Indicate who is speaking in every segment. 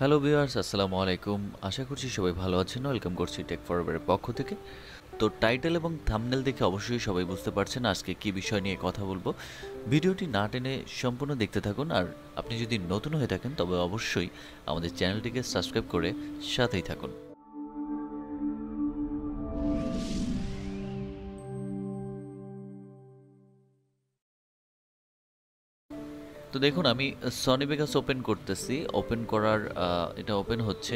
Speaker 1: Hello viewers আসসালামু আলাইকুম। আশা করছি সবাই ভালো আছেন। ওয়েলকাম করছি টেক ফরওয়ার্ডের পক্ষ থেকে। তো টাইটেল এবং থামনেল দেখে অবশ্যই সবাই বুঝতে পারছেন আজকে কি বিষয় নিয়ে কথা বলব। ভিডিওটি না টেনে সম্পূর্ণ দেখতে থাকুন আর আপনি যদি নতুন হয়ে থাকেন, তবে অবশ্যই আমাদের চ্যানেলটিকে সাবস্ক্রাইব করে সাথেই থাকুন। তো দেখুন, আমি সনি বেগাস ওপেন করতেছি। ওপেন করার এটা ওপেন হচ্ছে।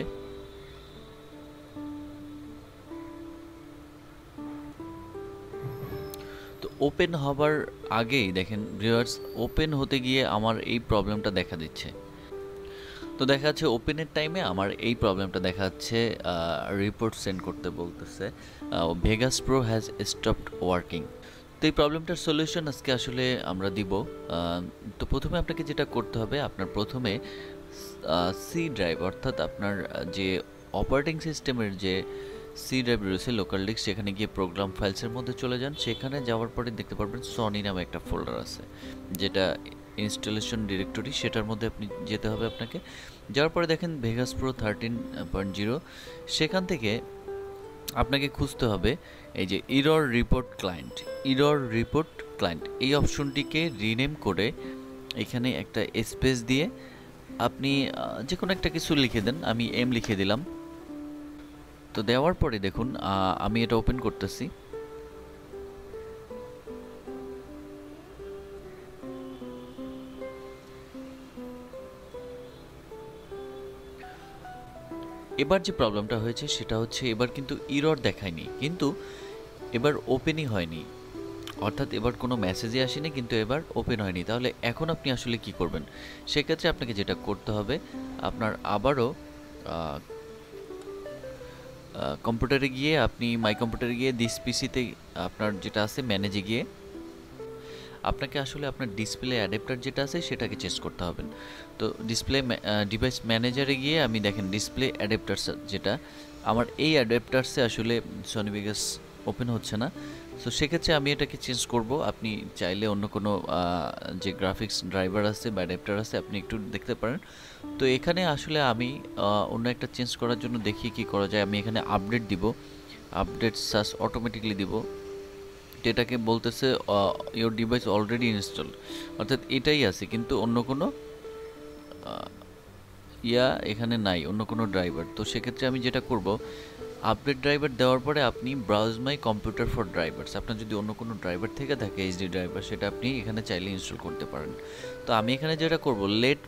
Speaker 1: তো ওপেন হবার আগেই দেখেন ভিউয়ার্স ওপেন হতে গিয়ে আমার এই প্রবলেমটা দেখা দিচ্ছে। তো দেখা যাচ্ছে ওপেনের টাইমে আমার এই প্রবলেমটা দেখা যাচ্ছে রিপোর্ট সেন্ড করতে বলতেছে। Vegas Pro has stopped working তো এই প্রবলেমটার সলিউশন আজকে আসলে আমরা দিব। তো প্রথমে আপনাকে যেটা করতে হবে, আপনার প্রথমে সি ড্রাইভ অর্থাৎ আপনার যে অপারেটিং সিস্টেমের যে সি ড্রাইভ রয়েছে লোকাল ডিস্ক সেখানে গিয়ে প্রোগ্রাম ফাইলসের মধ্যে চলে যান। সেখানে যাওয়ার পরে দেখতে পারবেন সনি নামে একটা ফোল্ডার আছে, যেটা ইনস্টলেশন ডিরেক্টরি সেটার মধ্যে আপনি যেতে হবে আপনাকে। যাওয়ার পরে দেখেন Vegas Pro thirteen point zero সেখান থেকে আপনাকে খুঁজতে হবে এই যে error report client error report client এই অপশনটিকে রিনেম করে এখানে একটা স্পেস দিয়ে আপনি যে কোনো একটা কিছু লিখে দেন, আমি এম লিখে দিলাম। তো দেওয়ার পরে দেখুন আমি এটা ওপেন করতেছি। এবার যে প্রবলেমটা হয়েছে সেটা হচ্ছে এবার কিন্তু ইরর দেখায়নি, কিন্তু এবার ওপেনই হয়নি। অর্থাৎ এবার কোনো মেসেজই আসেনি, কিন্তু এবার ওপেন হয়নি। তাহলে এখন আপনি আসলে কি করবেন? সেক্ষেত্রে আপনাকে যেটা করতে হবে, আপনার আবারও কম্পিউটারে গিয়ে আপনি মাই কম্পিউটারে গিয়ে দিস পিসিতে আপনার যেটা আছে ম্যানেজে গিয়ে আপনাকে আসলে আপনার ডিসপ্লে অ্যাডাপ্টার যেটা আছে সেটাকে চেঞ্জ করতে হবে। তো ডিসপ্লে ডিভাইস ম্যানেজারে গিয়ে আমি দেখেন ডিসপ্লে অ্যাডাপ্টারস যেটা, আমার এই অ্যাডাপ্টারসে আসলে সনি ভেগাস ওপেন হচ্ছে না। সো সেক্ষেত্রে আমি এটাকে চেঞ্জ করব। আপনি চাইলে অন্য কোনো যে গ্রাফিক্স ড্রাইভার আছে বা অ্যাডাপ্টার আছে, আপনি একটু দেখতে পারেন। তো এখানে আসলে আমি অন্য একটা চেঞ্জ করার জন্য দেখি কি করা যায়। আমি এখানে আপডেট দিব। আপডেট সার্চ অটোমেটিকলি দিব। তো এটাকে বলতেছে ইওর ডিভাইস অলরেডি ইনস্টল অর্থাৎ এটাই আছে, কিন্তু অন্য কোনো ইয়া এখানে নাই, অন্য কোনো ড্রাইভার তো সেক্ষেত্রে আমি যেটা করব আপডেট ড্রাইভার দেওয়ার পরে আপনি browse my computer for drivers আপনার যদি অন্য কোনো ড্রাইভার থেকে থাকে এইচডি ড্রাইভার সেটা আপনি এখানে চাইলে ইনস্টল করতে পারেন। তো আমি এখানে যেটা করব let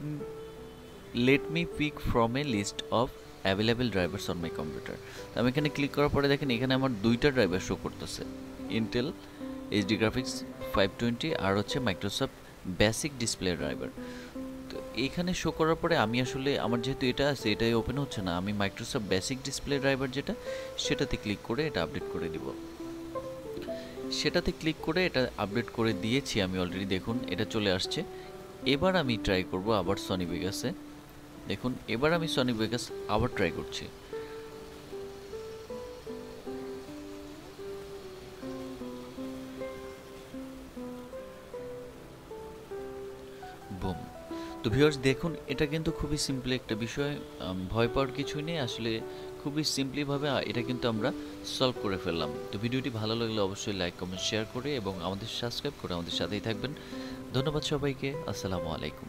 Speaker 1: let me pick from a list of available drivers on my computer তো আমি এখানে ক্লিক করার পরে দেখেন, এখানে আমার দুইটা ড্রাইভার শো করতেছে। Intel HD graphics five twenty আর হচ্ছে মাইক্রোসফট বেসিক ডিসপ্লে ড্রাইভার তো এইখানে শো করার পরে আমি আসলে, আমার যেহেতু এটা আছে, এটাই ওপেন হচ্ছে না, আমি মাইক্রোসফট বেসিক ডিসপ্লে ড্রাইভার যেটা, সেটাতে ক্লিক করে এটা আপডেট করে দিব। সেটাতে ক্লিক করে এটা আপডেট করে দিয়েছি আমি অলরেডি দেখুন, এটা চলে আসছে। এবার আমি ট্রাই করব আবার সনি ভেগাসে দেখুন, এবার আমি সনি ভেগাস আবার ট্রাই করছি। বুম তো ভিউয়ার্স দেখুন, এটা কিন্তু খুবই সিম্পলি একটা বিষয়। ভয় পাওয়ার কিছুই নেই। আসলে খুবই সিম্পলিভাবে এটা কিন্তু আমরা সলভ করে ফেললাম। তো ভিডিওটি ভালো লাগলে অবশ্যই লাইক কমেন্ট শেয়ার করে এবং আমাদের সাবস্ক্রাইব করে আমাদের সাথেই থাকবেন। ধন্যবাদ সবাইকে। আসসালামু আলাইকুম।